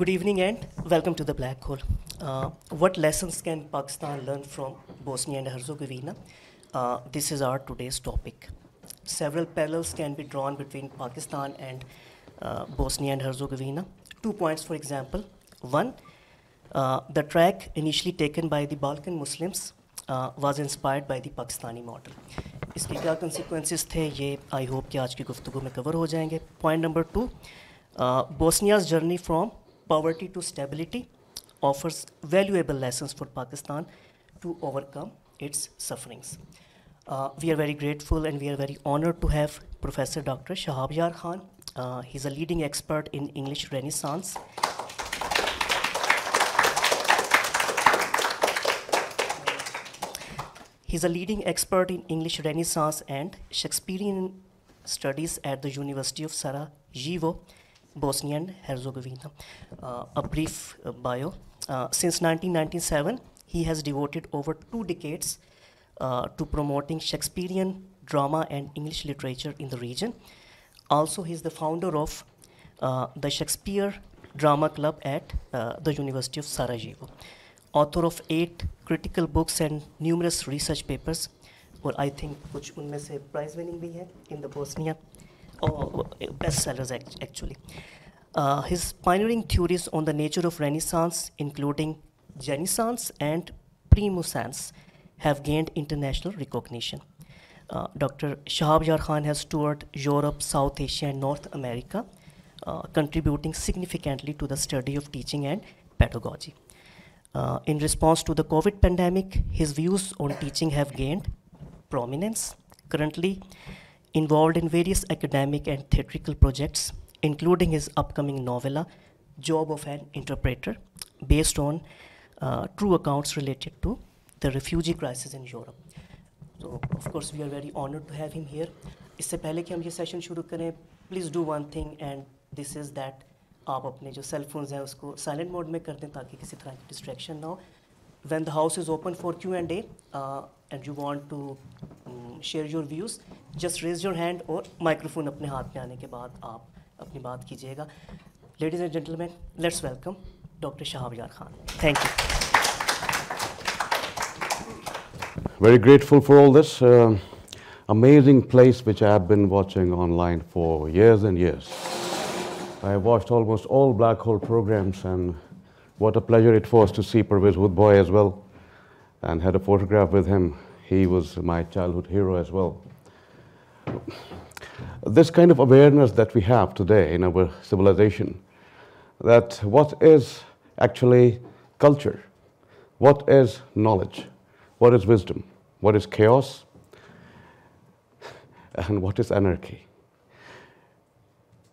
Good evening and welcome to the Black Hole. Uh, what lessons can Pakistan learn from Bosnia and Herzegovina? Uh, this is our today's topic. Several parallels can be drawn between Pakistan and uh, Bosnia and Herzegovina. Two points, for example. One, uh, the track initially taken by the Balkan Muslims uh, was inspired by the Pakistani model. इसके क्या consequences थे ये I hope कि आज की गुफ्तगू में cover हो जाएंगे. Point number two, uh, Bosnia's journey from poverty to stability offers valuable lessons for Pakistan to overcome its sufferings. Uh, we are very grateful and we are very honored to have Professor Dr. Shahab Yar Khan. Uh, he's a leading expert in English Renaissance. He's a leading expert in English Renaissance and Shakespearean studies at the University of Sarajevo, Bosnia and Herzegovina. Uh, a brief uh, bio. Uh, since 1997, he has devoted over two decades uh, to promoting Shakespearean drama and English literature in the region. Also, he's the founder of uh, the Shakespeare Drama Club at uh, the University of Sarajevo. Author of eight critical books and numerous research papers, और I think कुछ उनमें से prize winning भी है in the Bosnia, or best sellers actually. Uh, his pioneering theories on the nature of Renaissance, including Janissance and Primusance, have gained international recognition. Uh, Dr. Shahab Yar Khan has toured Europe, South Asia, and North America, uh, contributing significantly to the study of teaching and pedagogy. Uh, in response to the COVID pandemic, his views on teaching have gained prominence. Currently involved in various academic and theatrical projects, including his upcoming novella, Job of an Interpreter, based on uh, true accounts related to the refugee crisis in Europe. So, of course, we are very honored to have him here. इससे पहले कि हम ये session शुरू करें please do one thing and this is that आप अपने जो सेल फोन्स हैं उसको साइलेंट मोड में कर दें ताकि किसी तरह की डिस्ट्रैक्शन ना हो when the house is open for Q&A uh, and you want to um, share your views, just raise your hand, or microphone. अपने हाथ में आने के बाद आप अपनी बात कीजिएगा ladies and gentleman let's welcome doctor Shahab Yar Khan. Thank you. Very grateful for all this uh, amazing place which I have been watching online for years and years. I watched almost all black hole programs and what a pleasure it was to see Pervez Hoodbhoy as well and had a photograph with him. He was my childhood hero as well. This kind of awareness that we have today in our civilization, that what is actually culture, what is knowledge, what is wisdom, what is chaos, and what is anarchy.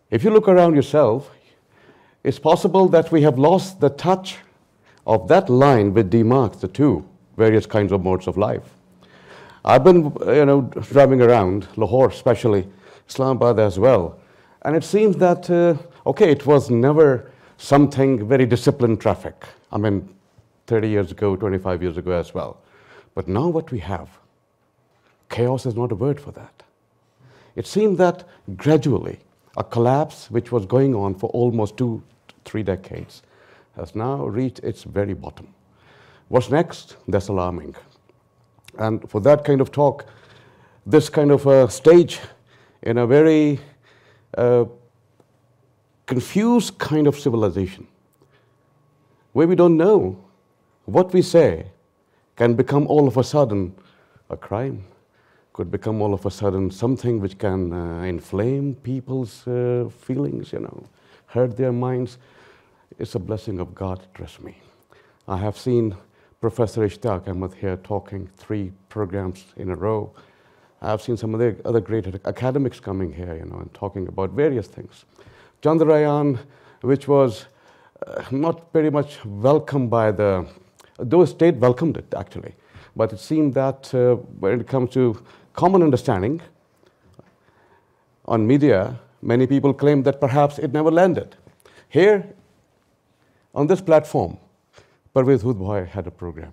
If you look around yourself, it's possible that we have lost the touch of that line which demarks the two various kinds of modes of life. I've been, you know, driving around Lahore, especially Islamabad as well, and it seems that uh, okay, it was never something very disciplined traffic. I mean, 30 years ago, 25 years ago as well. But now what we have, chaos is not a word for that. It seemed that gradually a collapse which was going on for almost two, three decades has now reached its very bottom. What's next? That's alarming. And for that kind of talk, this kind of a stage in a very uh, confused kind of civilization, where we don't know what we say can become all of a sudden a crime, could become all of a sudden something which can uh, inflame people's uh, feelings, you know, hurt their minds. It's a blessing of God, trust me. I have seen Professor Ishtiaq Ahmed here talking three programs in a row. I've seen some of the other great academics coming here, you know, and talking about various things. Chandrayaan, which was uh, not very much welcomed by the, though state welcomed it actually, but it seemed that uh, when it comes to common understanding on media, many people claim that perhaps it never landed. Here, on this platform, Parvez Hoodbhoy had a program.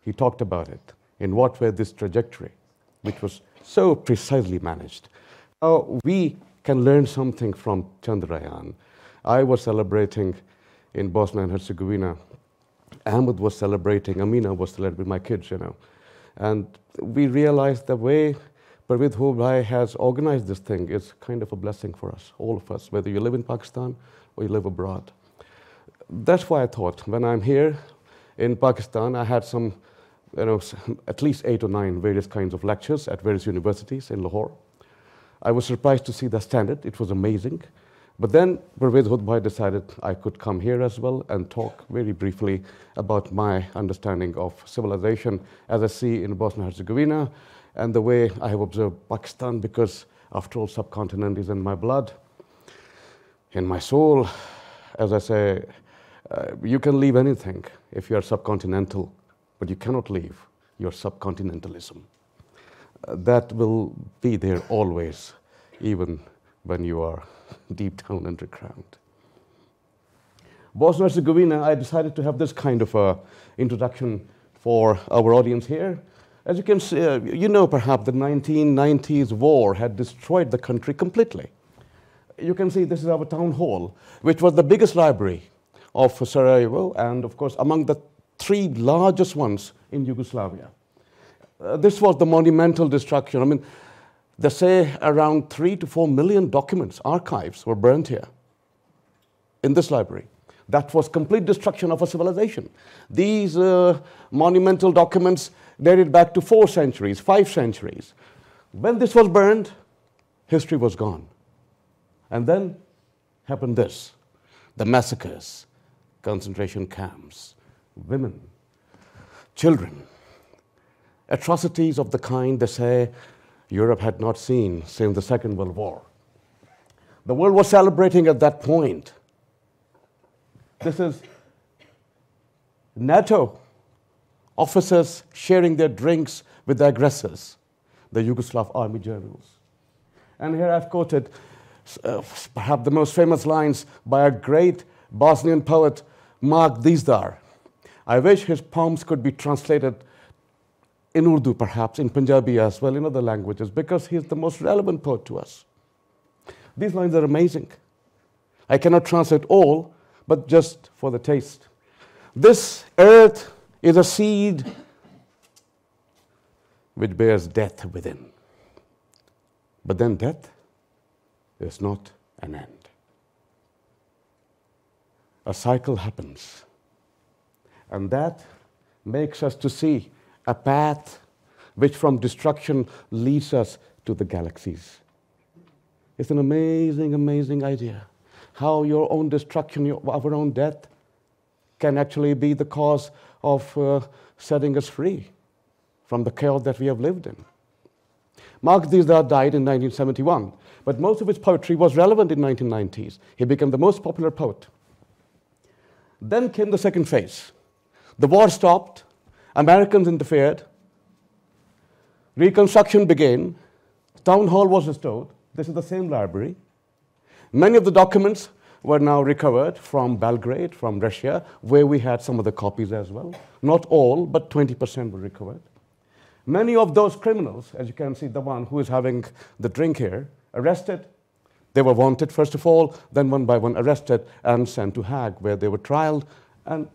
He talked about it, in what way this trajectory, which was so precisely managed. We can learn something from Chandrayaan. I was celebrating in Bosnia and Herzegovina, Ahmed was celebrating, Amina was celebrating with my kids, you know. And we realized the way Parvez Hoodbhoy has organized this thing is kind of a blessing for us, all of us, whether you live in Pakistan or you live abroad. That's why I thought when I'm here in Pakistan, I had some, you know, at least eight or nine various kinds of lectures at various universities in Lahore. I was surprised to see the standard, it was amazing. But then Parvez Hoodbhoy decided I could come here as well and talk very briefly about my understanding of civilization as I see in Bosnia Herzegovina and the way I have observed Pakistan because after all subcontinent is in my blood, in my soul. As I say, uh, you can leave anything if you are subcontinental, but you cannot leave your subcontinentalism. Uh, that will be there always, even when you are deep down underground. Bosnia Herzegovina, I decided to have this kind of a introduction for our audience here. As you can see, uh, you know perhaps the 1990s war had destroyed the country completely. You can see this is our town hall, which was the biggest library of Sarajevo, and of course among the three largest ones in Yugoslavia. Uh, this was the monumental destruction. I mean, they say around three to four million documents, archives, were burnt here in this library. That was complete destruction of a civilization. These uh, monumental documents dated back to four centuries, five centuries. When this was burned, history was gone. And then happened this the massacres, concentration camps, women, children, atrocities of the kind they say Europe had not seen since the Second World War. The world was celebrating at that point. This is NATO officers sharing their drinks with the aggressors, the Yugoslav army generals. And here I've quoted uh, perhaps the most famous lines by a great Bosnian poet, Mak Dizdar. I wish his poems could be translated in Urdu, perhaps, in Punjabi as well, in other languages, because he's the most relevant poet to us. These lines are amazing. I cannot translate all, but just for the taste. This earth is a seed which bears death within. But then death is not an end. A cycle happens, and that makes us to see a path which from destruction leads us to the galaxies. It's an amazing, amazing idea. How your own destruction, our own death, can actually be the cause of uh, setting us free from the chaos that we have lived in. Mak Dizdar died in 1971, but most of his poetry was relevant in 1990s. He became the most popular poet. Then came the second phase. The war stopped, Americans interfered, reconstruction began, town hall was restored. This is the same library. Many of the documents were now recovered from Belgrade, from Russia, where we had some of the copies as well. Not all, but 20% were recovered. Many of those criminals, as you can see, the one who is having the drink here, arrested. They were wanted, first of all, then one by one arrested and sent to Hague, where they were trialed and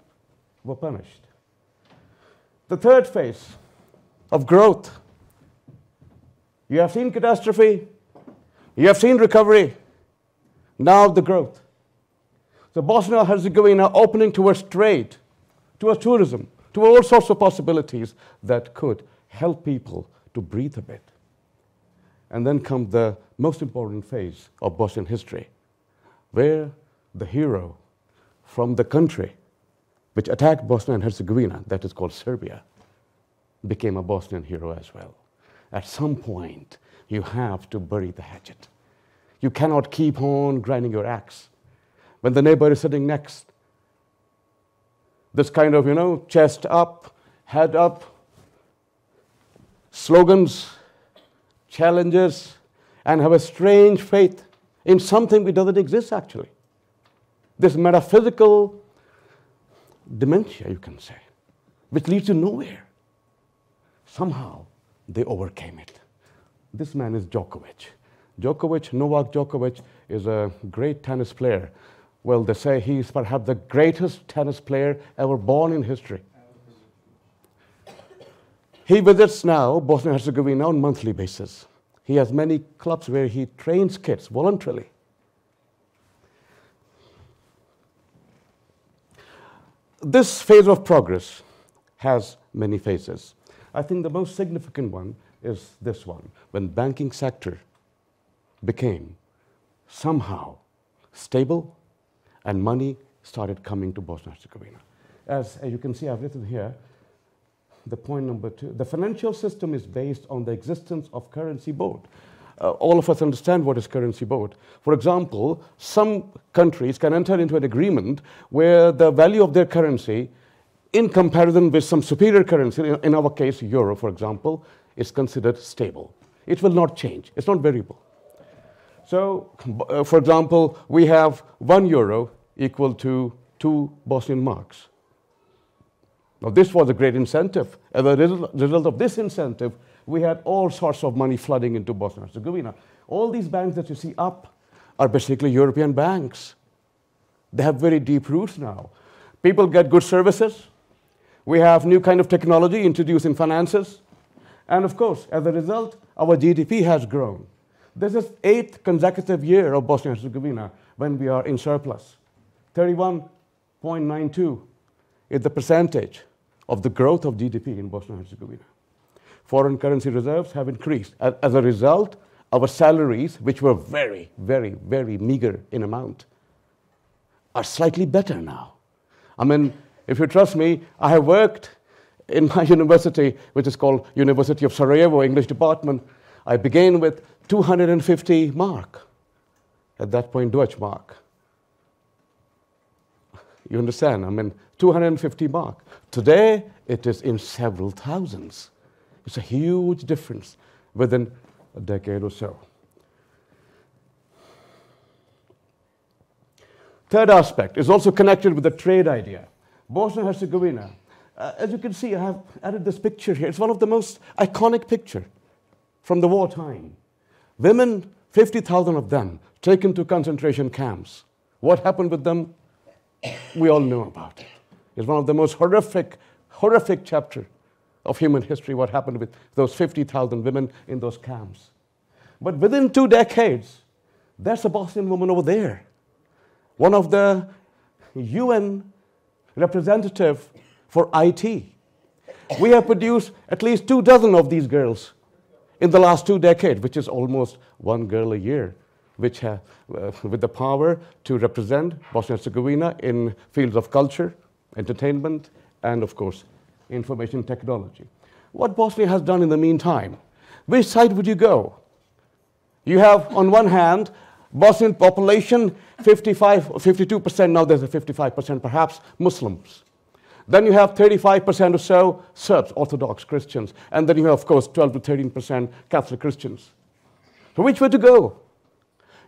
were punished. The third phase of growth. You have seen catastrophe, you have seen recovery, now the growth. So Bosnia Herzegovina opening towards trade, towards tourism, to all sorts of possibilities that could help people to breathe a bit. And then come the most important phase of Bosnian history, where the hero from the country which attacked Bosnia and Herzegovina, that is called Serbia, became a Bosnian hero as well. At some point, you have to bury the hatchet. You cannot keep on grinding your axe when the neighbor is sitting next. This kind of, you know, chest up, head up, slogans, challenges, and have a strange faith in something which doesn't exist actually. This metaphysical dementia, you can say, which leads to nowhere. Somehow they overcame it. This man is Djokovic. Djokovic, Novak Djokovic, is a great tennis player Well, they say he is perhaps the greatest tennis player ever born in history. He visits now Bosnia and Herzegovina on monthly basis. He has many clubs where he trains kids voluntarily. This phase of progress has many phases. I think the most significant one is this one, when banking sector became somehow stable and money started coming to Bosnia and Herzegovina. As, as you can see, I've written here, the point number two, the financial system is based on the existence of currency board. Uh, all of us understand what is currency board. For example, some countries can enter into an agreement where the value of their currency in comparison with some superior currency, in our case, euro, for example, is considered stable. It will not change. It's not variable. So, uh, for example, we have one euro equal to two Bosnian marks. Now, this was a great incentive. As a result of this incentive, we had all sorts of money flooding into Bosnia and Herzegovina. All these banks that you see up are basically European banks. They have very deep roots now. People get good services. We have new kind of technology introduced in finances. And of course, as a result, our GDP has grown. This is eighth consecutive year of Bosnia and Herzegovina when we are in surplus. 31.92 is the percentage of the growth of GDP in Bosnia and Herzegovina. Foreign currency reserves have increased. As a result, our salaries, which were very, very, very meager in amount, are slightly better now. I mean, if you trust me, I have worked in my university, which is called University of Sarajevo English Department. I began with 250 mark. At that point, Deutsche mark. You understand? I mean, 250 mark. Today, it is in several thousands. It's a huge difference within a decade or so. Third aspect is also connected with the trade idea. Bosnia and Herzegovina. Uh, as you can see, I have added this picture here. It's one of the most iconic picture from the wartime. Women, 50,000 of them, taken to concentration camps. What happened with them? we all know about it. It's one of the most horrific, horrific chapter of human history, what happened with those 50,000 women in those camps. But within two decades, there's a Bosnian woman over there, one of the UN representative for IT. We have produced at least two dozen of these girls in the last two decades, which is almost one girl a year which have, uh, with the power to represent Bosnia and Herzegovina in fields of culture, entertainment, and of course, information technology. What Bosnia has done in the meantime, which side would you go? You have, on one hand, Bosnian population, 55, 52%, now there's a 55% perhaps, Muslims. Then you have 35% or so Serbs, Orthodox Christians. And then you have, of course, 12 to 13% Catholic Christians. So which way to go?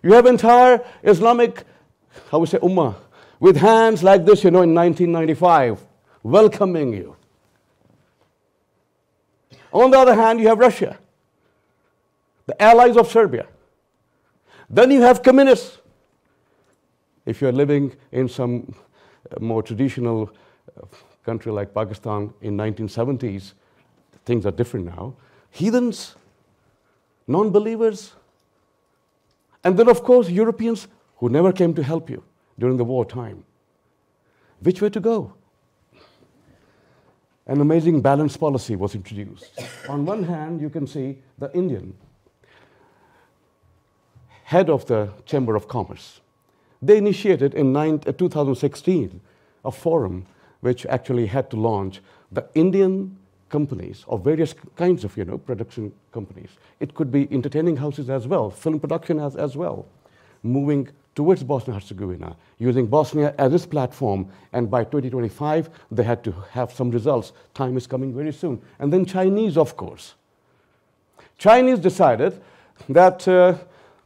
You have entire Islamic, how we say, ummah, with hands like this, you know, in 1995, welcoming you. On the other hand, you have Russia, the allies of Serbia. Then you have communists. If you're living in some uh, more traditional uh, country like Pakistan in 1970s, things are different now. Heathens, non-believers, and then, of course, Europeans who never came to help you during the wartime. Which way to go? An amazing balance policy was introduced. On one hand, you can see the Indian head of the Chamber of Commerce. They initiated in uh, 2016 a forum which actually had to launch the Indian companies of various kinds of you know, production companies. It could be entertaining houses as well, film production as, as well, moving towards Bosnia-Herzegovina, using Bosnia as its platform, and by 2025, they had to have some results. Time is coming very soon. And then Chinese, of course. Chinese decided that uh,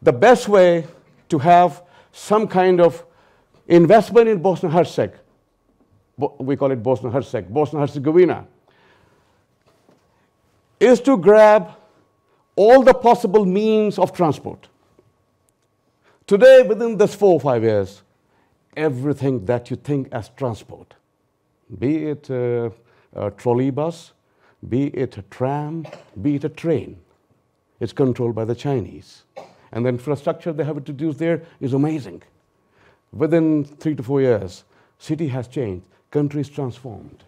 the best way to have some kind of investment in Bosnia-Herzegovina, we call it Bosnia-Herzegovina, Bosnia-Herzegovina, is to grab all the possible means of transport. Today, within this four or five years, everything that you think as transport, be it a, trolley bus, be it a tram, be it a train. It's controlled by the Chinese. And the infrastructure they have introduced there is amazing. Within three to four years, city has changed, country is transformed.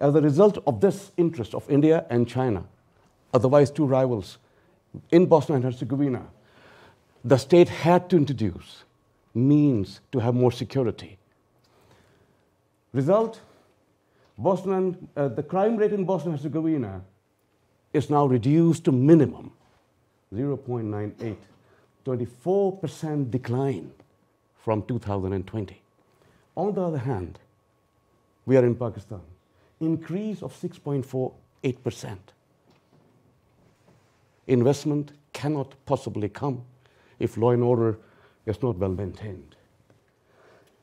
As a result of this interest of India and China, otherwise two rivals in Bosnia and Herzegovina, the state had to introduce means to have more security. Result, Bosnian, uh, the crime rate in Bosnia and Herzegovina is now reduced to minimum 0.98, 24% decline from 2020. On the other hand, we are in Pakistan, increase of 6.48%. Investment cannot possibly come if law and order is not well maintained.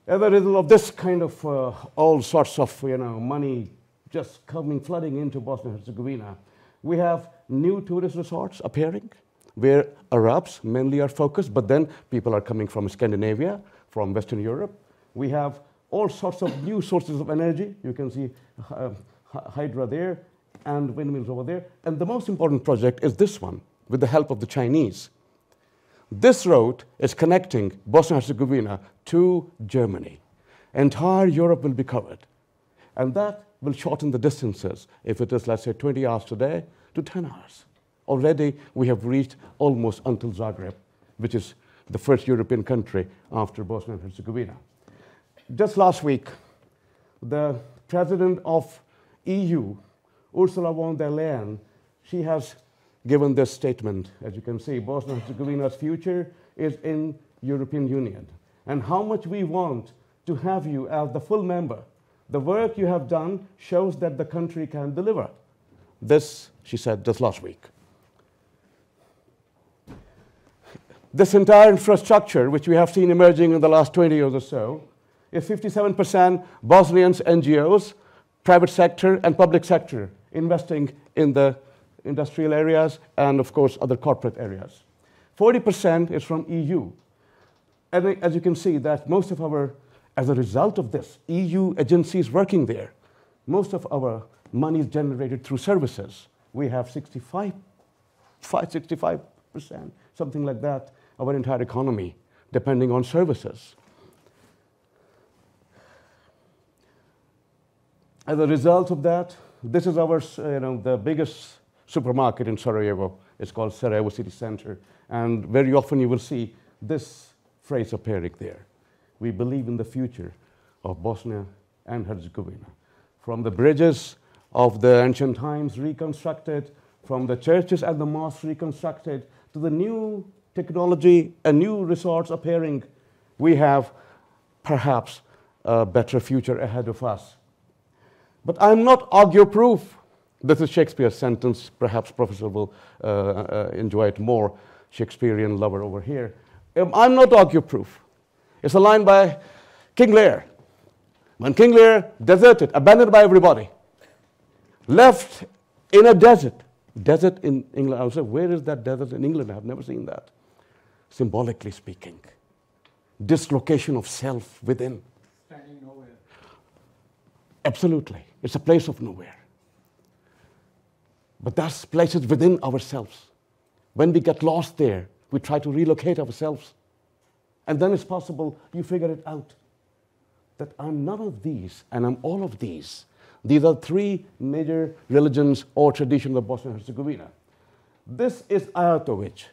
As a result of this kind of uh, all sorts of you know, money just coming flooding into Bosnia and Herzegovina, we have new tourist resorts appearing where Arabs mainly are focused, but then people are coming from Scandinavia, from Western Europe. We have all sorts of new sources of energy. You can see uh, Hydra there and windmills over there. And the most important project is this one with the help of the Chinese. This road is connecting Bosnia and Herzegovina to Germany. Entire Europe will be covered. And that will shorten the distances, if it is, let's say, 20 hours today, to 10 hours. Already we have reached almost until Zagreb, which is the first European country after Bosnia and Herzegovina. Just last week, the president of EU, Ursula von der Leyen, she has given this statement. As you can see, Bosnia and Herzegovina's future is in European Union. And how much we want to have you as the full member. The work you have done shows that the country can deliver. This, she said just last week. This entire infrastructure, which we have seen emerging in the last 20 years or so, is 57% Bosnians, NGOs, private sector, and public sector investing in the industrial areas, and of course, other corporate areas. 40% is from EU. And as you can see, that most of our, as a result of this, EU agencies working there, most of our money is generated through services. We have 65, 65%, something like that, our entire economy, depending on services. As a result of that, this is our, you know, the biggest supermarket in Sarajevo. It's called Sarajevo City Center. And very often you will see this phrase appearing there. We believe in the future of Bosnia and Herzegovina. From the bridges of the ancient times reconstructed, from the churches and the mosques reconstructed, to the new technology and new resorts appearing, we have perhaps a better future ahead of us. But I'm not ague proof. This is Shakespeare's sentence. Perhaps Professor will uh, uh, enjoy it more. Shakespearean lover over here. Um, I'm not ague proof. It's a line by King Lear. When King Lear, deserted, abandoned by everybody, left in a desert, desert in England. I was say, where is that desert in England? I've never seen that. Symbolically speaking, dislocation of self within. Standing nowhere. Absolutely. It's a place of nowhere. But that's places within ourselves. When we get lost there, we try to relocate ourselves. And then it's possible you figure it out that I'm none of these and I'm all of these. These are three major religions or traditions of Bosnia and Herzegovina. This is Ajvatovica.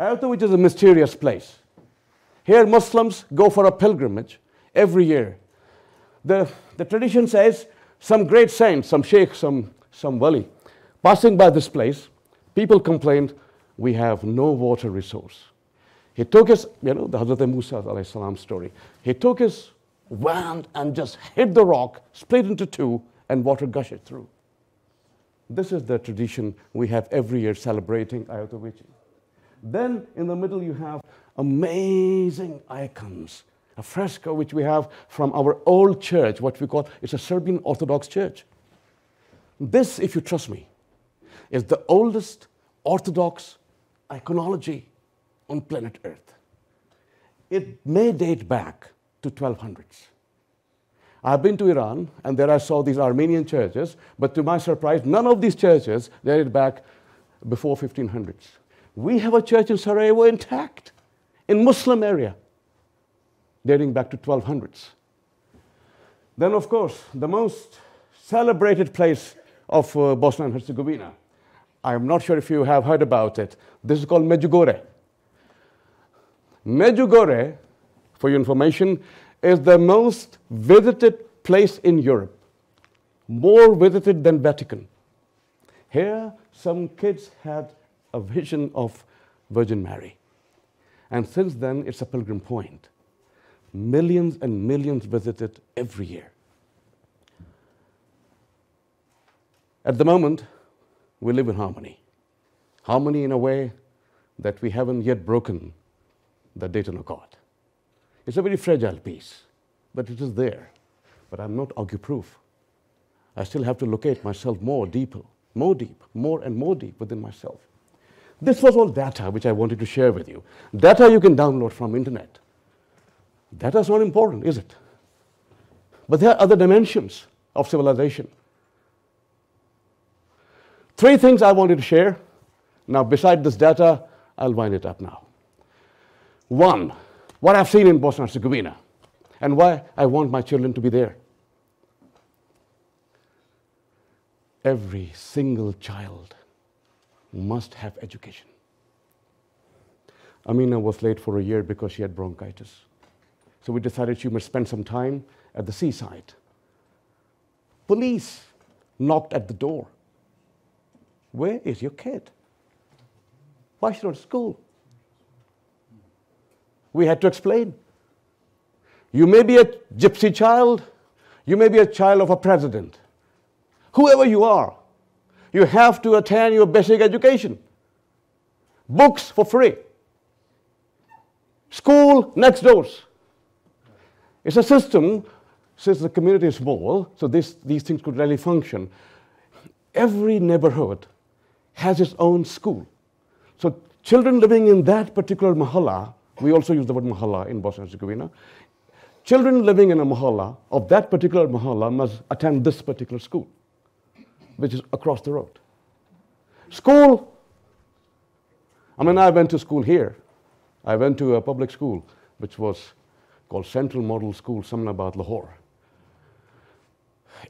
Ajvatovica is a mysterious place. Here, Muslims go for a pilgrimage every year. The, the tradition says some great saint, some sheikh, some, some wali, passing by this place, people complained, we have no water resource. He took his, you know, the Hazrat Musa salam story. He took his wand and just hit the rock, split into two, and water gushed through. This is the tradition we have every year celebrating Ajvatovica. Then in the middle you have amazing icons a fresco which we have from our old church, what we call it's a Serbian Orthodox church. This, if you trust me, is the oldest Orthodox iconology on planet Earth. It may date back to 1200s. I've been to Iran, and there I saw these Armenian churches, but to my surprise, none of these churches dated back before 1500s. We have a church in Sarajevo intact, in Muslim area, dating back to 1200s. Then, of course, the most celebrated place of uh, Bosnia and Herzegovina. I'm not sure if you have heard about it. This is called Medjugorje. Medjugorje, for your information, is the most visited place in Europe, more visited than Vatican. Here, some kids had a vision of Virgin Mary. And since then, it's a pilgrim point. Millions and millions visit it every year. At the moment, we live in harmony. Harmony in a way that we haven't yet broken the Dayton Accord. It's a very fragile piece, but it is there. But I'm not ague proof. I still have to locate myself more deeper, more deep, more and more deep within myself. This was all data which I wanted to share with you. Data you can download from internet. Data is not important, is it? But there are other dimensions of civilization. Three things I wanted to share. Now, beside this data, I'll wind it up now. One, what I've seen in Bosnia and Herzegovina and why I want my children to be there. Every single child must have education. Amina was late for a year because she had bronchitis. So we decided she must spend some time at the seaside. Police knocked at the door. Where is your kid? Why is she not at school? We had to explain. You may be a gypsy child, you may be a child of a president. Whoever you are, you have to attend your basic education. Books for free. School next doors. It's a system, since the community is small, so this, these things could really function. Every neighborhood has its own school. So children living in that particular mahalla, we also use the word mahalla in Bosnia and Herzegovina, children living in a mahalla of that particular mahalla must attend this particular school, which is across the road. School, I mean, I went to school here. I went to a public school, which was called Central Model School, Samanabad, Lahore.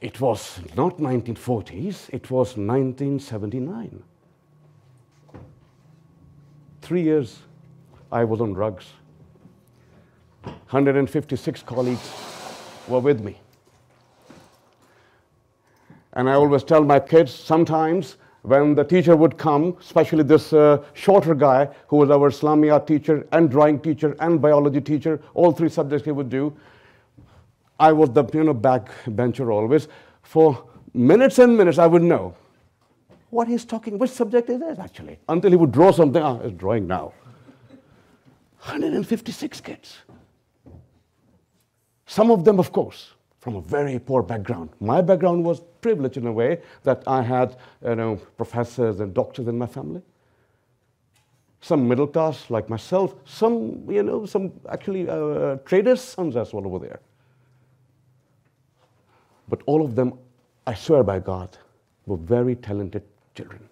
It was not 1940s, it was 1979. Three years I was on drugs. 156 colleagues were with me. And I always tell my kids sometimes when the teacher would come, especially this uh, shorter guy who was our Islamiyat teacher and drawing teacher and biology teacher, all three subjects he would do. I was the you know, backbencher always. For minutes and minutes, I would know what he's talking, which subject is that actually, until he would draw something. Ah, he's drawing now. 156 kids. Some of them, of course, from a very poor background. My background was privileged in a way that I had you know, professors and doctors in my family. Some middle class, like myself, some, you know, some actually uh, traders' sons as well over there. But all of them, I swear by God, were very talented children.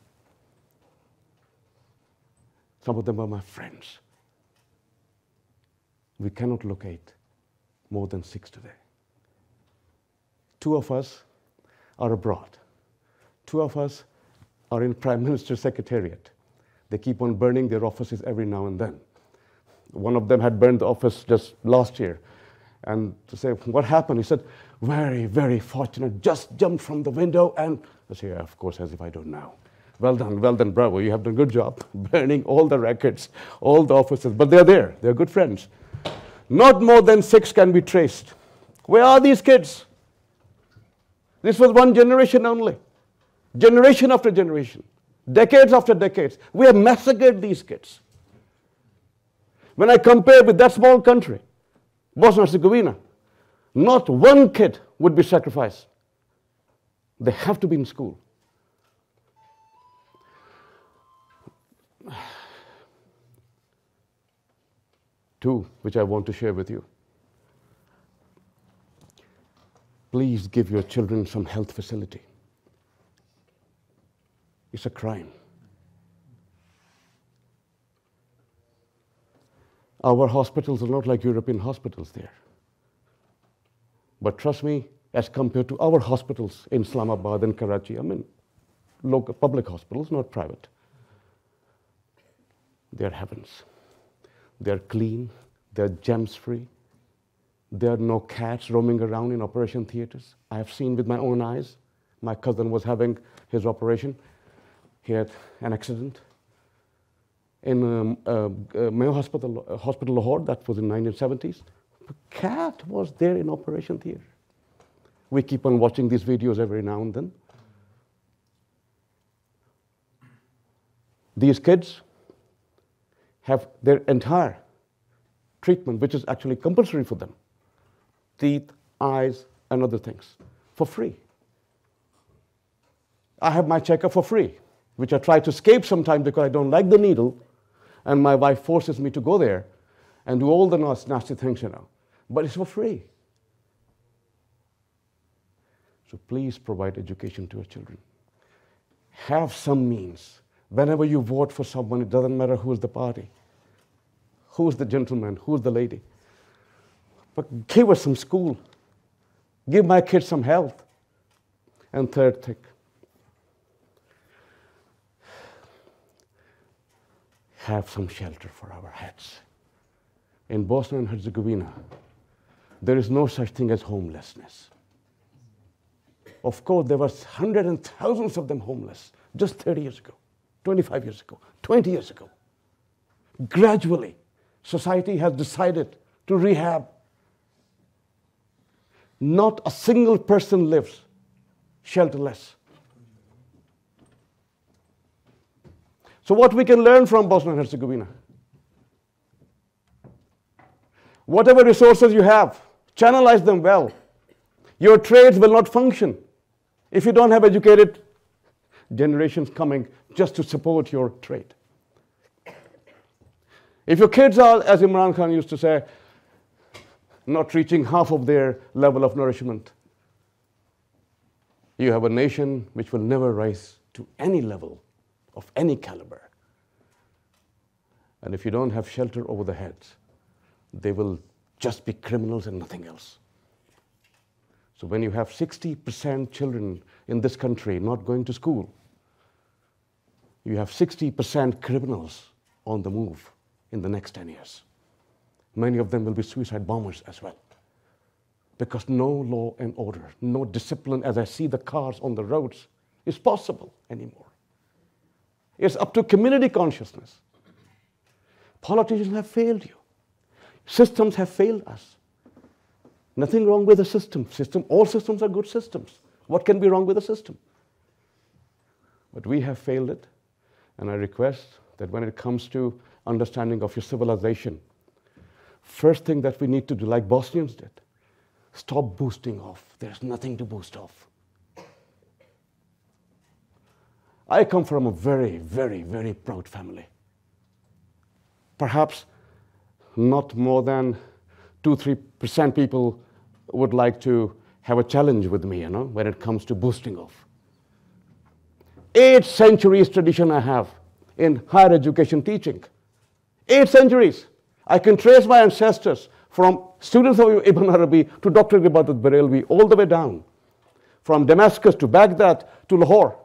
Some of them were my friends. We cannot locate more than six today. Two of us are abroad. Two of us are in Prime Minister's Secretariat. They keep on burning their offices every now and then. One of them had burned the office just last year. And to say, what happened? He said, very, very fortunate, just jumped from the window and I say, yeah, of course, as if I don't know. Well done, well done, bravo, you have done a good job burning all the records, all the offices. But they're there, they're good friends. Not more than six can be traced. Where are these kids? This was one generation only. Generation after generation. Decades after decades. We have massacred these kids. When I compare with that small country, Bosnia and Herzegovina, not one kid would be sacrificed. They have to be in school. Two, which I want to share with you. please give your children some health facility. It's a crime. Our hospitals are not like European hospitals there. But trust me, as compared to our hospitals in Islamabad and Karachi, I mean, local public hospitals, not private, they're heavens. They're clean, they're gems free. There are no cats roaming around in operation theaters. I have seen with my own eyes. My cousin was having his operation. He had an accident in um, uh, uh, Mayo Hospital, uh, Hospital Lahore, that was in 1970s. Cat was there in operation theater. We keep on watching these videos every now and then. These kids have their entire treatment, which is actually compulsory for them teeth, eyes, and other things for free. I have my checkup for free, which I try to escape sometimes because I don't like the needle, and my wife forces me to go there and do all the nasty things, you know. But it's for free. So please provide education to your children. Have some means. Whenever you vote for someone, it doesn't matter who's the party, who's the gentleman, who's the lady. But give us some school. Give my kids some health. And third thing, have some shelter for our heads. In Bosnia and Herzegovina, there is no such thing as homelessness. Of course, there was hundreds and thousands of them homeless just 30 years ago, 25 years ago, 20 years ago. Gradually, society has decided to rehab. Not a single person lives shelterless. So, what we can learn from Bosnia and Herzegovina? Whatever resources you have, channelize them well. Your trades will not function if you don't have educated generations coming just to support your trade. If your kids are, as Imran Khan used to say, not reaching half of their level of nourishment, you have a nation which will never rise to any level of any caliber. And if you don't have shelter over the heads, they will just be criminals and nothing else. So when you have 60% children in this country not going to school, you have 60% criminals on the move in the next 10 years. Many of them will be suicide bombers as well. Because no law and order, no discipline as I see the cars on the roads is possible anymore. It's up to community consciousness. Politicians have failed you. Systems have failed us. Nothing wrong with the system. System, all systems are good systems. What can be wrong with the system? But we have failed it, and I request that when it comes to understanding of your civilization, first thing that we need to do, like Bosnians did, stop boosting off. There's nothing to boost off. I come from a very, very, very proud family. Perhaps not more than 2 3% people would like to have a challenge with me, you know, when it comes to boosting off. Eight centuries tradition I have in higher education teaching. Eight centuries. I can trace my ancestors from students of Ibn Arabi to Dr. Ibadat Barelvi, all the way down. From Damascus to Baghdad to Lahore,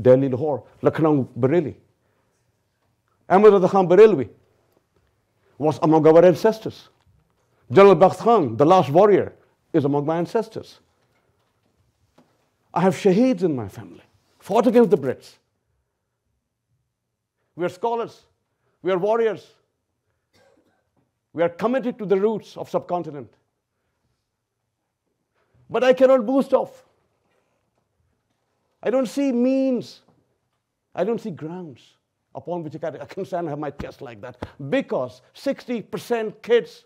Delhi, Lahore, Lucknow, Bareilly. Ahmad Khan Barelvi was among our ancestors. General Bakht Khan, the last warrior, is among my ancestors. I have shaheeds in my family, fought against the Brits. We are scholars, we are warriors, we are committed to the roots of subcontinent. But I cannot boost off. I don't see means. I don't see grounds upon which I can stand and have my chest like that. Because 60% kids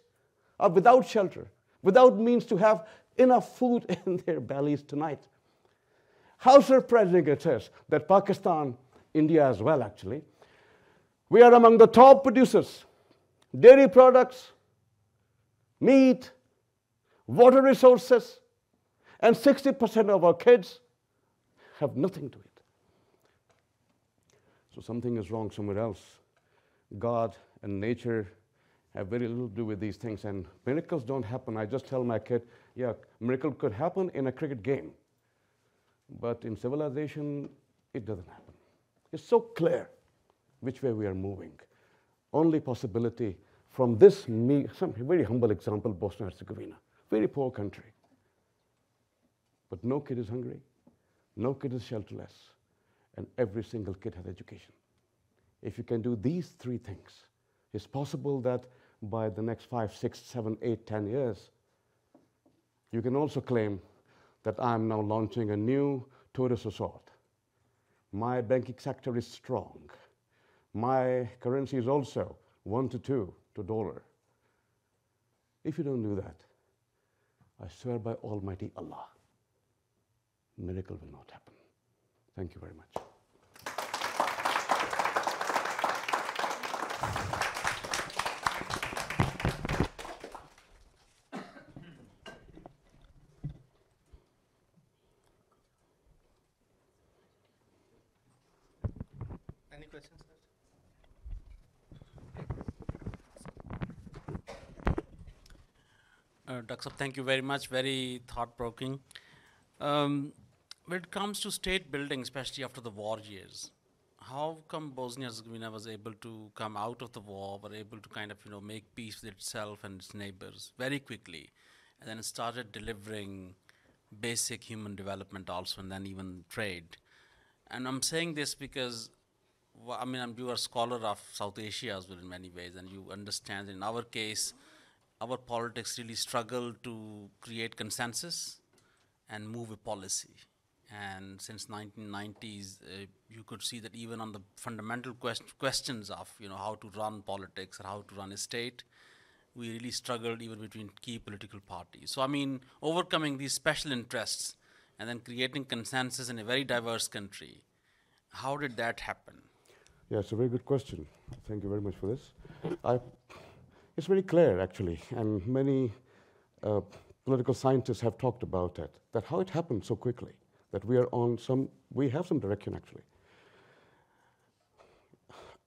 are without shelter, without means to have enough food in their bellies tonight. How surprising it is that Pakistan, India as well actually, we are among the top producers. Dairy products, meat, water resources, And 60% of our kids have nothing to eat. So something is wrong somewhere else. God and nature have very little to do with these things, and miracles don't happen. I just tell my kid, yeah, miracle could happen in a cricket game, but in civilization, it doesn't happen. It's so clear which way we are moving. Only possibility from this me, some very humble example, Bosnia and Herzegovina, very poor country. But no kid is hungry, no kid is shelterless, and every single kid has education. If you can do these three things, it's possible that by the next five, six, seven, eight, ten years, you can also claim that I'm now launching a new tourist resort. My banking sector is strong. My currency is also one to two to dollar. If you don't do that, I swear by Almighty Allah, miracle will not happen. Thank you very much. Uh, thank you very much. Very thought-provoking. Um, when it comes to state building, especially after the war years, how come Bosnia-Herzegovina was able to come out of the war, were able to kind of you know make peace with itself and its neighbors very quickly, and then started delivering basic human development also, and then even trade. And I'm saying this because I mean, I'm, you are a scholar of South Asia as well in many ways, and you understand in our case, our politics really struggle to create consensus and move a policy. And since 1990s, uh, you could see that even on the fundamental quest- questions of you know how to run politics or how to run a state, we really struggled even between key political parties. So I mean, overcoming these special interests and then creating consensus in a very diverse country, how did that happen? Yeah, it's a very good question. Thank you very much for this. I, it's very clear, actually, and many uh, political scientists have talked about it, that how it happened so quickly, that we are on some, we have some direction, actually.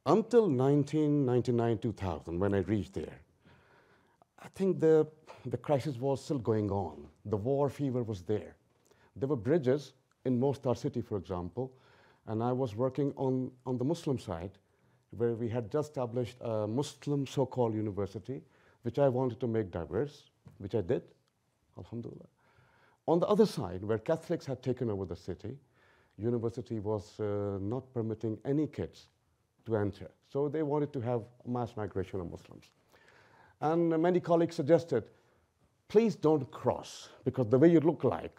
Until 1999, 2000, when I reached there, I think the, the crisis was still going on. The war fever was there. There were bridges in Mostar city, for example, and I was working on, on the Muslim side, where we had just established a Muslim so called university, which I wanted to make diverse, which I did, alhamdulillah. On the other side, where Catholics had taken over the city, university was uh, not permitting any kids to enter. So they wanted to have mass migration of Muslims. And many colleagues suggested, please don't cross, because the way you look like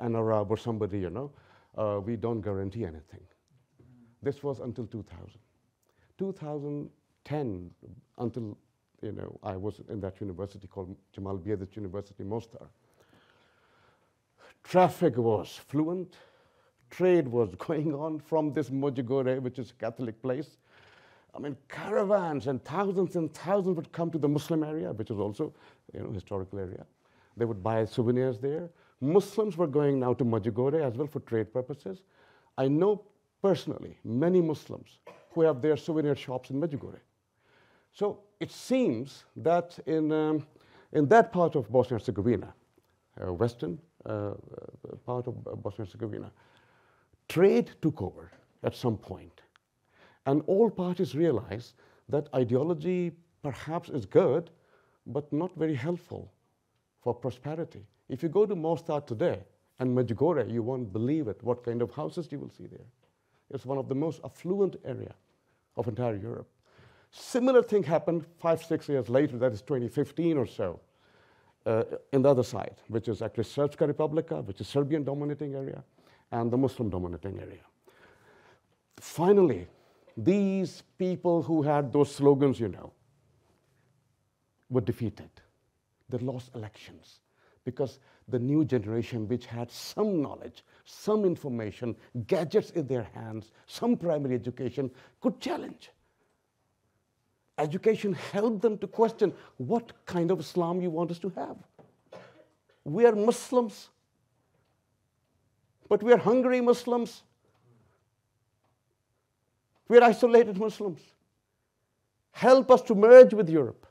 an Arab or somebody, you know, uh, we don't guarantee anything. This was until 2000. 2010, until you know, I was in that university called Džemal Bijedić University, Mostar. Traffic was fluent, trade was going on from this Medjugorje, which is a Catholic place. I mean, caravans and thousands and thousands would come to the Muslim area, which is also, you know, historical area. They would buy souvenirs there. Muslims were going now to Medjugorje as well for trade purposes. I know personally many Muslims who have their souvenir shops in Medjugorje. So it seems that in, um, in that part of Bosnia and Herzegovina, uh, western uh, uh, part of Bosnia and Herzegovina, trade took over at some point. And all parties realized that ideology perhaps is good, but not very helpful for prosperity. If you go to Mostar today and Medjugorje, you won't believe it, what kind of houses you will see there. It's one of the most affluent area of entire Europe. Similar thing happened five, six years later, that is 2015 or so, uh, in the other side, which is actually Srpska Republika, which is Serbian dominating area, and the Muslim dominating area. Finally, these people who had those slogans, you know, were defeated. They lost elections because the new generation, which had some knowledge, some information, gadgets in their hands, some primary education, could challenge. Education helped them to question what kind of Islam you want us to have. We are Muslims But we are hungry Muslims. We are isolated Muslims. Help us to merge with Europe.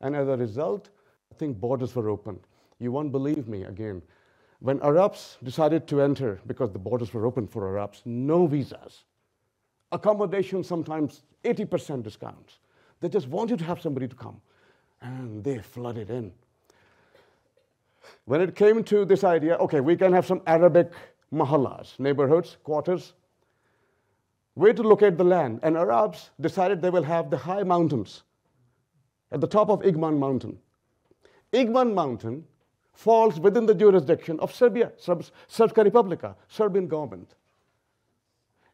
And as a result, I think borders were opened. You won't believe me again. When Arabs decided to enter, because the borders were open for Arabs, no visas, accommodation sometimes 80% discounts. They just wanted to have somebody to come. And they flooded in. When it came to this idea, okay, we can have some Arabic mahallas, neighborhoods, quarters, where to locate the land. And Arabs decided they will have the high mountains at the top of Igman Mountain. Igman Mountain falls within the jurisdiction of Serbia, Srpska Republika, Serbian government.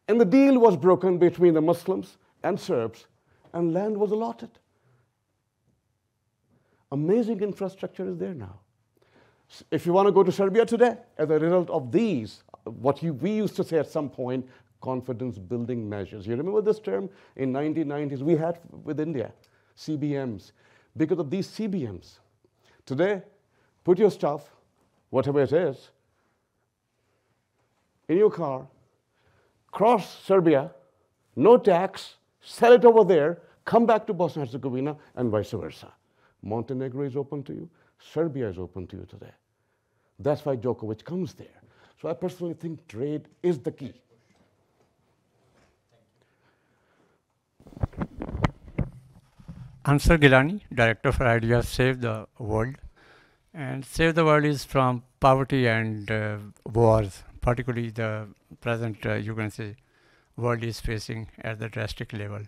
And the deal was broken between the Muslims and Serbs, and land was allotted. Amazing infrastructure is there now. If you want to go to Serbia today, as a result of these, what you, we used to say at some point, confidence building measures. You remember this term in 1990s we had with India, CBMs. Because of these CBMs, today, put your stuff, whatever it is, in your car, cross Serbia, no tax, sell it over there, come back to Bosnia Herzegovina, and vice versa. Montenegro is open to you, Serbia is open to you today. That's why Djokovic comes there. So I personally think trade is the key. Ansar Gilani, Director for Ideas Save the World. And Save the World is from poverty and uh, wars, particularly the present, uh, you can say, world is facing at the drastic level.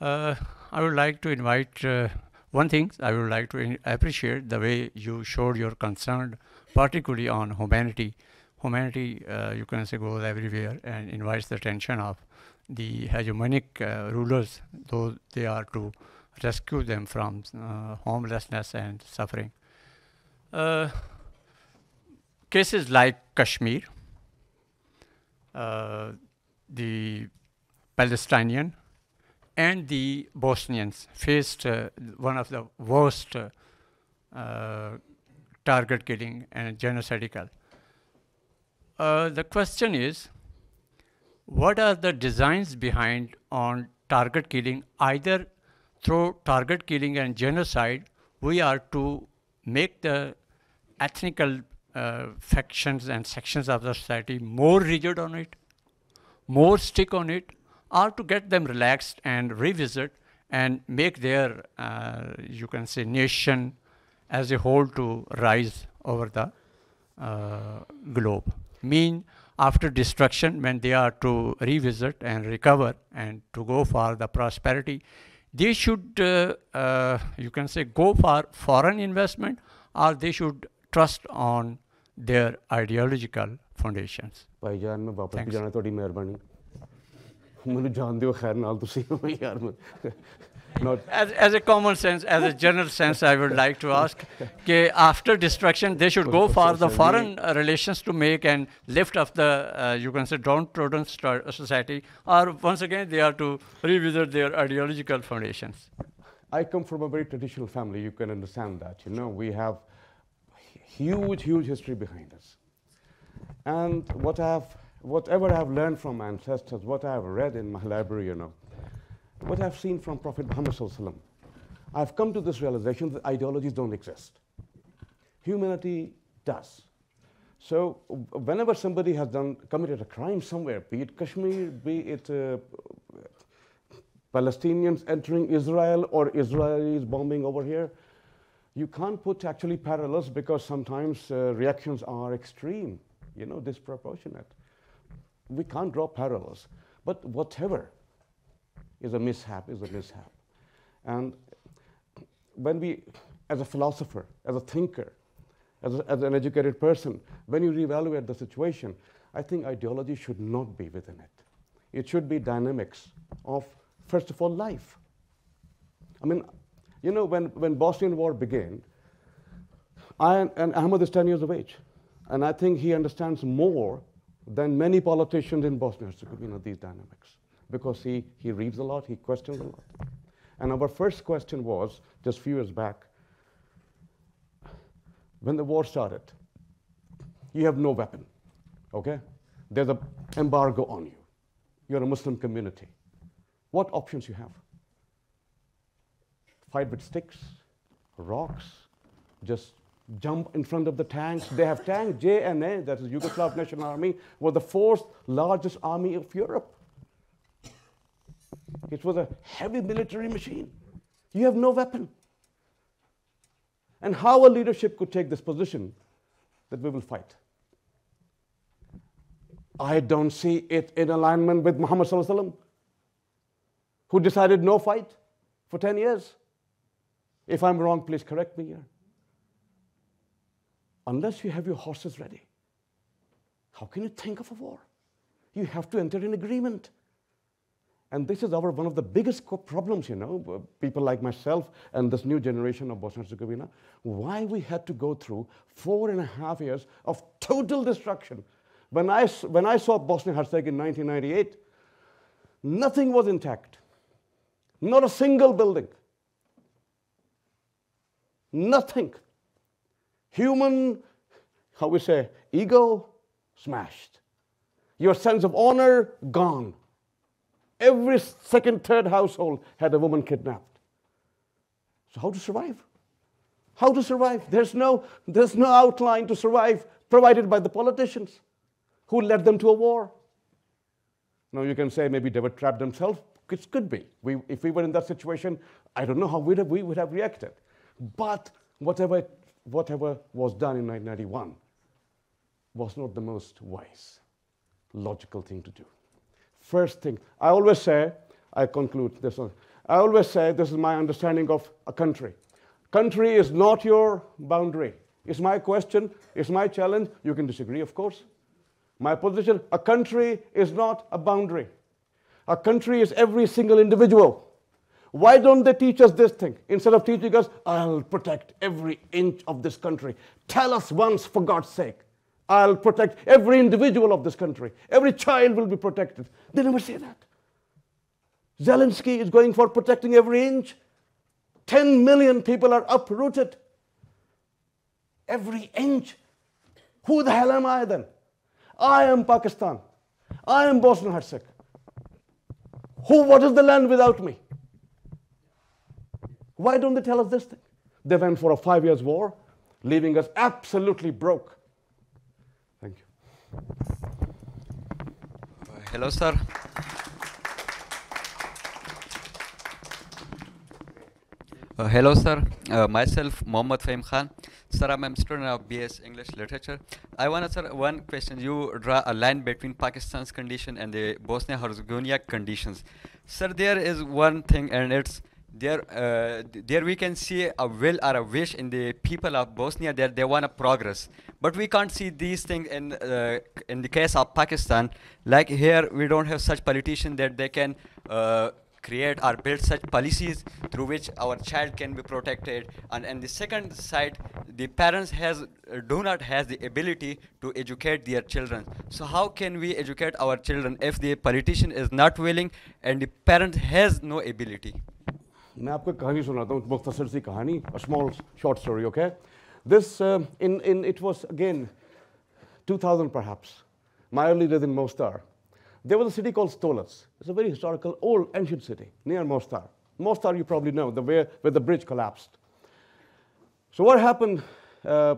Uh, I would like to invite uh, one thing, I would like to appreciate the way you showed your concern, particularly on humanity. Humanity, uh, you can say, goes everywhere and invites the attention of the hegemonic uh, rulers, though they are to rescue them from homelessness and suffering. Uh, cases like Kashmir, uh, the Palestinian and the Bosnians faced uh, one of the worst uh, uh, target killing and genocidal. the question is, what are the designs behind on target killing either through target killing and genocide, we are to make the ethnical uh, factions and sections of the society more rigid on it, more stick on it, or to get them relaxed and revisit and make their, uh, you can say, nation as a whole to rise over the uh, globe. Mean after destruction, when they are to revisit and recover and to go for the prosperity, they should, uh, uh, you can say, go for foreign investment or they should trust on their ideological foundations. Bhaijaan ਮੈਂ ਵਾਪਸ ਵੀ ਜਾਣਾ ਤੁਹਾਡੀ ਮਿਹਰਬਾਨੀ ਮੈਨੂੰ ਜਾਣ ਦਿਓ ਖੈਰ ਨਾਲ ਤੁਸੀਂ ਯਾਰ not as, as a common sense, as a general sense, I would like to ask, okay, after destruction, they should go for the foreign relations to make and lift up the, uh, you can say, downtrodden society, or once again, they are to revisit their ideological foundations. I come from a very traditional family. You can understand that. You know, we have huge, huge history behind us. And what I've, whatever I've learned from my ancestors, what I've read in my library, you know, what I've seen from Prophet Muhammad I've come to this realization that ideologies don't exist. Humanity does. So whenever somebody has done committed a crime somewhere, be it Kashmir, be it uh, Palestinians entering Israel or Israelis bombing over here, you can't put actually parallels because sometimes uh, reactions are extreme, you know, disproportionate. We can't draw parallels. But whatever is a mishap, is a mishap. And when we, as a philosopher, as a thinker, as, a, as an educated person, when you reevaluate the situation, I think ideology should not be within it. It should be dynamics of, first of all, life. I mean, you know, when, when Bosnian War began, I, and Ahmed is 10 years of age, and I think he understands more than many politicians in Bosnia Herzegovina these dynamics because he, he reads a lot, he questions a lot. And our first question was, just a few years back, when the war started, you have no weapon, okay? There's an embargo on you. You're a Muslim community. What options you have? Fight with sticks, rocks, just jump in front of the tanks. They have tanks. JNA, that is Yugoslav National Army, was the fourth largest army of Europe. It was a heavy military machine. You have no weapon. And how a leadership could take this position that we will fight? I don't see it in alignment with Muhammad who decided no fight for 10 years. If I'm wrong, please correct me here. Unless you have your horses ready, how can you think of a war? You have to enter an agreement. And this is our one of the biggest problems, you know, uh, people like myself and this new generation of Bosnia and Herzegovina, why we had to go through four and a half years of total destruction. When I, when I saw Bosnia and Herzegovina in 1998, nothing was intact, not a single building, nothing. Human, how we say, ego smashed. Your sense of honor gone. Every second, third household had a woman kidnapped. So, how to survive? How to survive? There's no, there's no outline to survive provided by the politicians who led them to a war. Now, you can say maybe they were trapped themselves. It could be. We, if we were in that situation, I don't know how we'd have, we would have reacted. But whatever, whatever was done in 1991 was not the most wise, logical thing to do. First thing, I always say, I conclude this one. I always say this is my understanding of a country. Country is not your boundary. It's my question, it's my challenge. You can disagree, of course. My position a country is not a boundary. A country is every single individual. Why don't they teach us this thing? Instead of teaching us, I'll protect every inch of this country. Tell us once, for God's sake. I'll protect every individual of this country. Every child will be protected. They never say that. Zelensky is going for protecting every inch. 10 million people are uprooted. Every inch. Who the hell am I then? I am Pakistan. I am Bosnia Herzegovina. Who, what is the land without me? Why don't they tell us this thing? They went for a five years war, leaving us absolutely broke. Thank you. Hello, sir. Uh, hello, sir. Uh, myself, Mohammad Fahim Khan. Sir, I'm a student of BS English Literature. I want to, sir, one question. You draw a line between Pakistan's condition and the Bosnia-Herzegovina conditions. Sir, there is one thing, and it's there. Uh, there we can see a will or a wish in the people of Bosnia that they want to progress, but we can't see these things in uh, in the case of Pakistan. Like here, we don't have such politicians that they can. Uh, create or build such policies through which our child can be protected and on the second side the parents has uh, do not has the ability to educate their children so how can we educate our children if the politician is not willing and the parent has no ability मैं आपको कहानी story. हूँ मुख्तसर सी कहानी small short story okay this in in it was again two thousand perhaps my early days in Mostar. There was a city called Stolac. It's a very historical, old, ancient city near Mostar. Mostar, you probably know, the where, where the bridge collapsed. So what happened? Uh,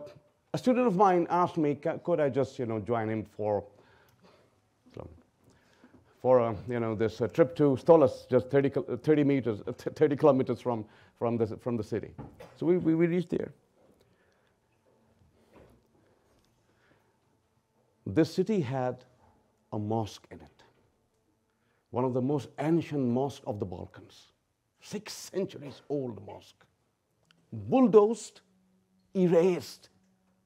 a student of mine asked me, could I just, you know, join him for for uh, you know this uh, trip to Stolac, just 30, uh, 30 meters, uh, 30 kilometers from from the from the city. So we, we, we reached there. This city had a mosque in it, one of the most ancient mosques of the Balkans, six centuries old mosque, bulldozed, erased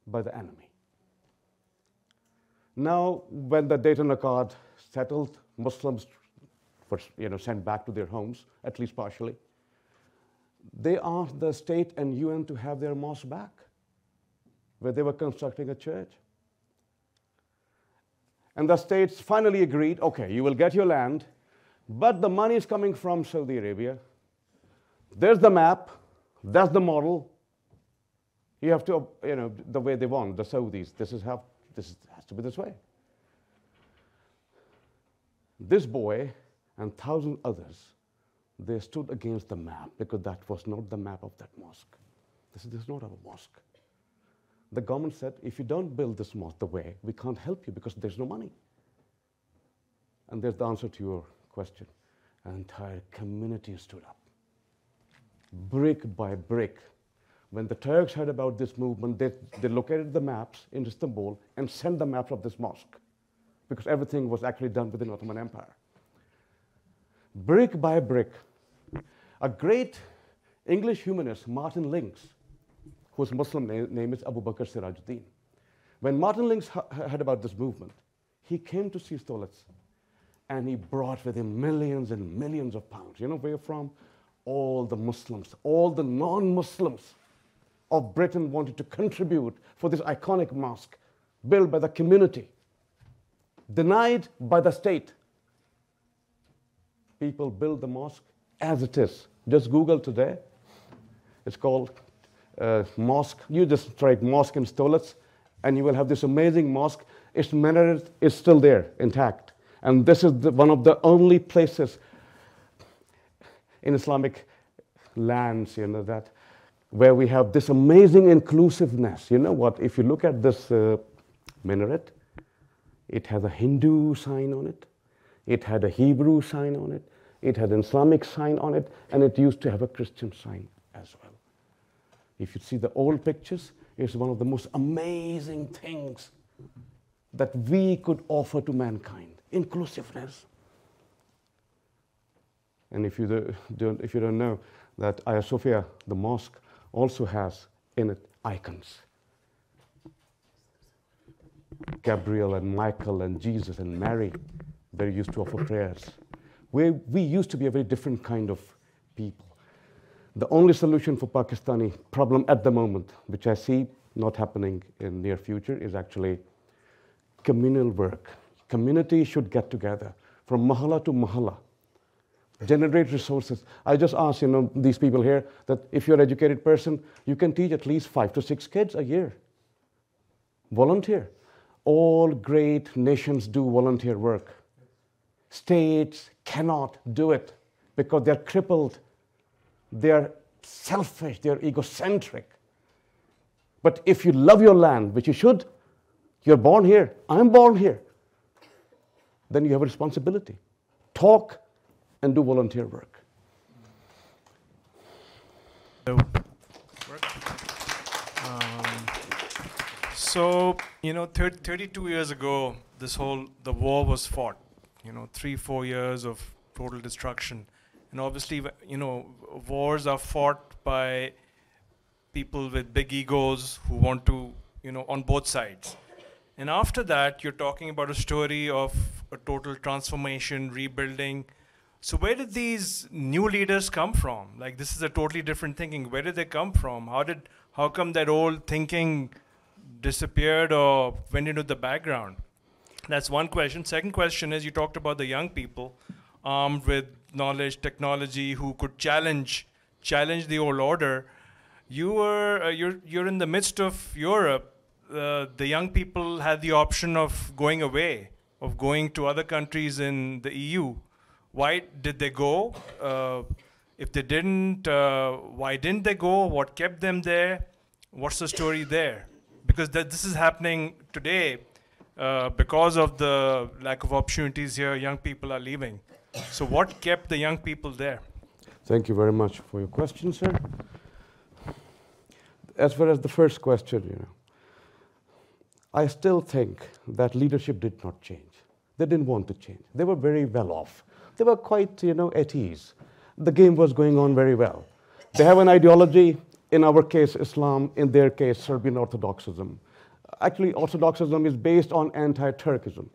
by the enemy. Now, when the Dayton Accord settled, Muslims were you know, sent back to their homes, at least partially. They asked the state and UN to have their mosque back, where they were constructing a church. And the states finally agreed okay, you will get your land, but the money is coming from Saudi Arabia. There's the map, that's the model. You have to, you know, the way they want, the Saudis, this is how this has to be this way. This boy and thousand others, they stood against the map because that was not the map of that mosque. This is, this is not our mosque. The government said, if you don't build this mosque the way, we can't help you because there's no money. And there's the answer to your question. An entire community stood up, brick by brick. When the Turks heard about this movement, they, they located the maps in Istanbul and sent the maps of this mosque because everything was actually done within the Ottoman Empire. Brick by brick, a great English humanist, Martin Lings, whose Muslim na- name is Abu Bakr Sirajuddin. When Martin Lings heard about this movement, he came to see Stolac and he brought with him millions and millions of pounds. You know where you're from? All the Muslims, all the non Muslims of Britain wanted to contribute for this iconic mosque built by the community, denied by the state. People build the mosque as it is. Just Google today. It's called uh, mosque. You just write mosque in Stolac, and you will have this amazing mosque. Its minaret is still there, intact. And this is the, one of the only places in Islamic lands, you know, that where we have this amazing inclusiveness. You know what? If you look at this uh, minaret, it has a Hindu sign on it, it had a Hebrew sign on it, it had an Islamic sign on it, and it used to have a Christian sign as well. If you see the old pictures, it's one of the most amazing things that we could offer to mankind inclusiveness. And if you do- don't, if you don't know that Sophia, the mosque, also has in it icons. Gabriel and Michael and Jesus and Mary, they used to offer prayers. We, we used to be a very different kind of people. The only solution for Pakistani problem at the moment, which I see not happening in near future, is actually communal work. Community should get together from mahala to mahala, generate resources. I just ask, you know, these people here that if you're an educated person, you can teach at least five to six kids a year. Volunteer. All great nations do volunteer work. States cannot do it because they're crippled, they're selfish, they're egocentric. But if you love your land, which you should, you're born here, I'm born here, then you have a responsibility. Talk and do volunteer work. So, you know, thir- 32 years ago, this whole, the war was fought. You know, three, four years of total destruction. And obviously, you know, wars are fought by people with big egos who want to, you know, on both sides. And after that, you're talking about a story of a total transformation, rebuilding. So where did these new leaders come from? Like this is a totally different thinking. Where did they come from? How did how come that old thinking disappeared or went into the background? That's one question. Second question is you talked about the young people armed with knowledge, technology, who could challenge challenge the old order. You were uh, you're you're in the midst of Europe. Uh, the young people had the option of going away, of going to other countries in the EU. Why did they go? Uh, if they didn't, uh, why didn't they go? What kept them there? What's the story there? Because that this is happening today uh, because of the lack of opportunities here. Young people are leaving. So, what kept the young people there? Thank you very much for your question, sir. As far as the first question, you know, I still think that leadership did not change. They didn't want to change. They were very well off. They were quite, you know, at ease. The game was going on very well. They have an ideology, in our case, Islam, in their case, Serbian Orthodoxism. Actually, Orthodoxism is based on anti Turkism.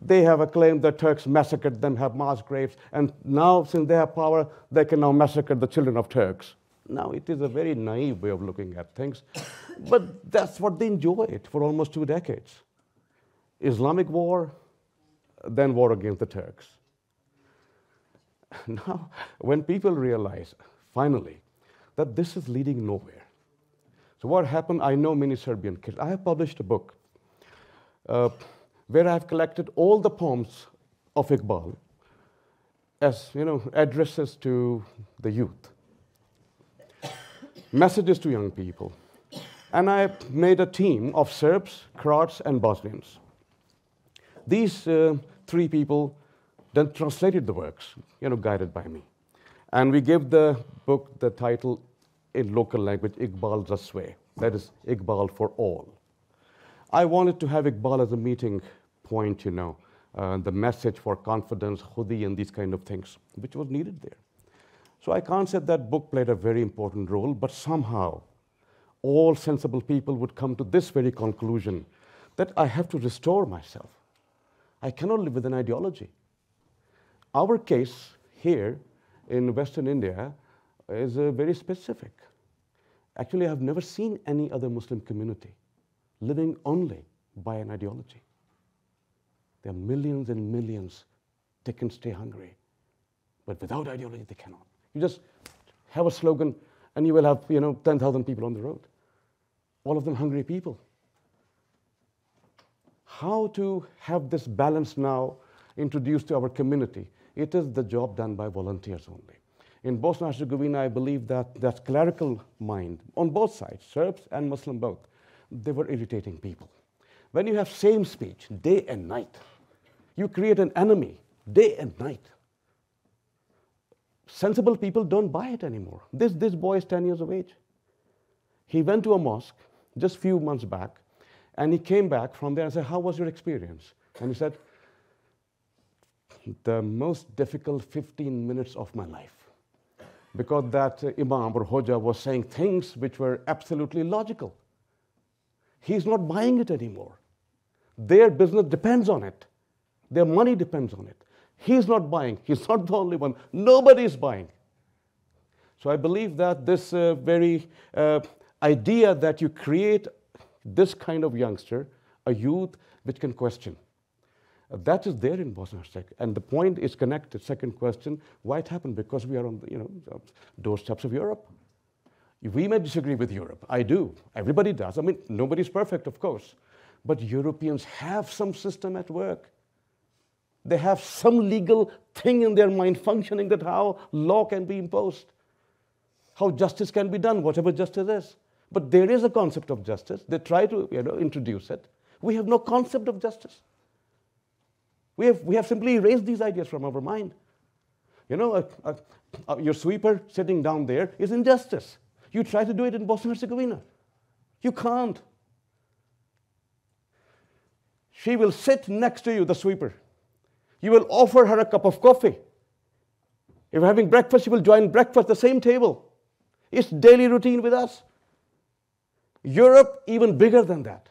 They have a claim that Turks massacred them, have mass graves, and now, since they have power, they can now massacre the children of Turks. Now, it is a very naive way of looking at things, but that's what they enjoyed for almost two decades Islamic war, then war against the Turks. Now, when people realize, finally, that this is leading nowhere. So, what happened? I know many Serbian kids. I have published a book uh, where I've collected all the poems of Iqbal as you know addresses to the youth, messages to young people, and I made a team of Serbs, Croats, and Bosnians. These uh, three people then translated the works, you know, guided by me. And we gave the book the title in local language, Iqbal za sve, that is Iqbal for all. I wanted to have Iqbal as a meeting point, you know, uh, the message for confidence, khudi, and these kind of things, which was needed there. So I can't say that book played a very important role, but somehow all sensible people would come to this very conclusion that I have to restore myself. I cannot live with an ideology. Our case here in Western India is uh, very specific. Actually, I've never seen any other Muslim community living only by an ideology. There are millions and millions they can stay hungry, but without ideology, they cannot. You just have a slogan, and you will have you know 10,000 people on the road, all of them hungry people. How to have this balance now introduced to our community? It is the job done by volunteers only. In Bosnia and Herzegovina, I believe that that clerical mind on both sides, Serbs and Muslim both, they were irritating people. When you have same speech day and night, you create an enemy day and night. Sensible people don't buy it anymore. This, this boy is 10 years of age. He went to a mosque just a few months back, and he came back from there and said, How was your experience? And he said, The most difficult 15 minutes of my life. Because that uh, Imam or Hoja was saying things which were absolutely logical. He's not buying it anymore. Their business depends on it, their money depends on it. He's not buying, he's not the only one. Nobody is buying. So I believe that this uh, very uh, idea that you create this kind of youngster, a youth which can question, that is there in Bosnia Herzegovina. And the point is connected. Second question, why it happened? Because we are on the you know, doorsteps of Europe. We may disagree with Europe. I do. Everybody does. I mean, nobody's perfect, of course. But Europeans have some system at work. They have some legal thing in their mind functioning that how law can be imposed, how justice can be done, whatever justice is. But there is a concept of justice. They try to you know, introduce it. We have no concept of justice. We have, we have simply erased these ideas from our mind. You know, uh, uh, uh, your sweeper sitting down there is injustice. You try to do it in Bosnia and Herzegovina. You can't. She will sit next to you, the sweeper. You will offer her a cup of coffee. If you're having breakfast, you will join breakfast, the same table. It's daily routine with us. Europe, even bigger than that.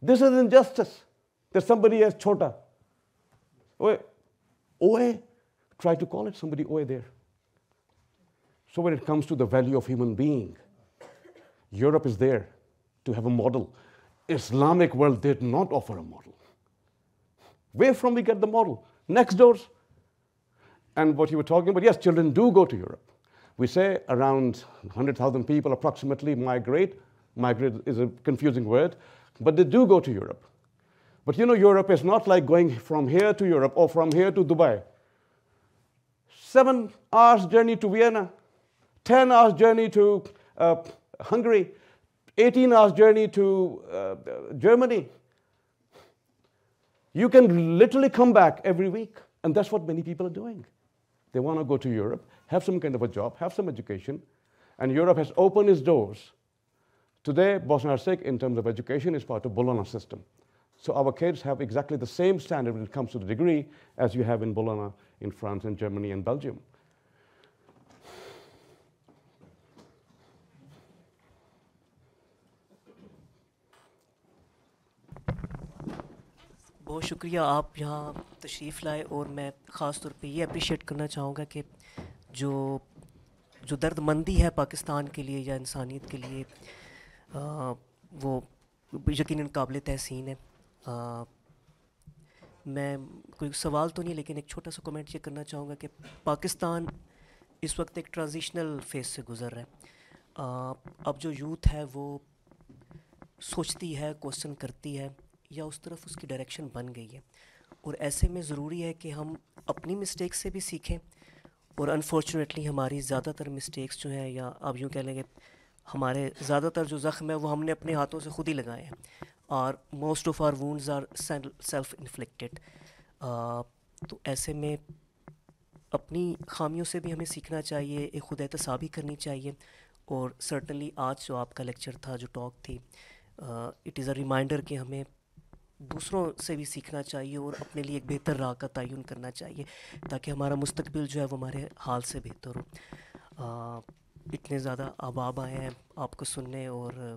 This is injustice. There's somebody as chota. Oe, oe, try to call it somebody oe there. So when it comes to the value of human being, Europe is there to have a model. Islamic world did not offer a model. Where from we get the model? Next doors. And what you were talking about, yes, children do go to Europe. We say around 100,000 people approximately migrate. Migrate is a confusing word, but they do go to Europe. But you know, Europe is not like going from here to Europe or from here to Dubai. Seven hours journey to Vienna, 10 hours journey to uh, Hungary, 18 hours journey to uh, Germany. You can literally come back every week, and that's what many people are doing. They want to go to Europe, have some kind of a job, have some education, and Europe has opened its doors. Today, Bosnia-Herzegovina, in terms of education, is part of the Bologna system. So our kids have exactly the same standard when it comes to the degree as you have in Bologna, in France, and Germany, and Belgium. بہت شکریہ آپ یہاں تشریف لائے اور میں خاص طور پہ یہ اپریشیٹ کرنا چاہوں گا کہ جو جو درد مندی ہے پاکستان کے لیے یا انسانیت کے لیے آ, وہ یقیناً قابل تحسین ہے میں کوئی سوال تو نہیں، لیکن ایک چھوٹا سا کومنٹ یہ کرنا چاہوں گا کہ پاکستان اس وقت ایک ٹرانزیشنل فیس سے گزر رہا ہے۔ اب جو یوتھ ہے، وہ سوچتی ہے کوشچن کرتی ہے، یا اس طرف اس کی ڈائریکشن بن گئی ہے۔ اور ایسے میں ضروری ہے کہ ہم اپنی مسٹیک سے بھی سیکھیں۔ اور انفارچونیٹلی ہماری زیادہ تر مسٹیکس جو ہیں، یا آپ یوں کہہ لیں گے ہمارے زیادہ تر جو زخم ہے وہ ہم نے اپنے ہاتھوں سے خود ہی لگائے ہیں۔ اور most of our wounds are self inflicted تو ایسے میں اپنی خامیوں سے بھی ہمیں سیکھنا چاہیے ایک خود احتسابی کرنی چاہیے۔ اور سرٹنلی آج جو آپ کا لیکچر تھا جو ٹاک تھی اٹ از اے ریمائنڈر کہ ہمیں دوسروں سے بھی سیکھنا چاہیے اور اپنے لیے ایک بہتر راہ کا تعین کرنا چاہیے تاکہ ہمارا مستقبل جو ہے وہ ہمارے حال سے بہتر ہو۔ uh, اتنے زیادہ آباب آئے ہیں آپ کو سننے اور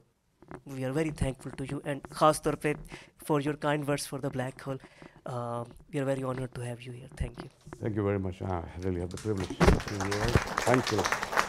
we are very thankful to you and khas pe for your kind words for the black hole. Uh, we are very honored to have you here. Thank you. Thank you very much. I really have the privilege thank you.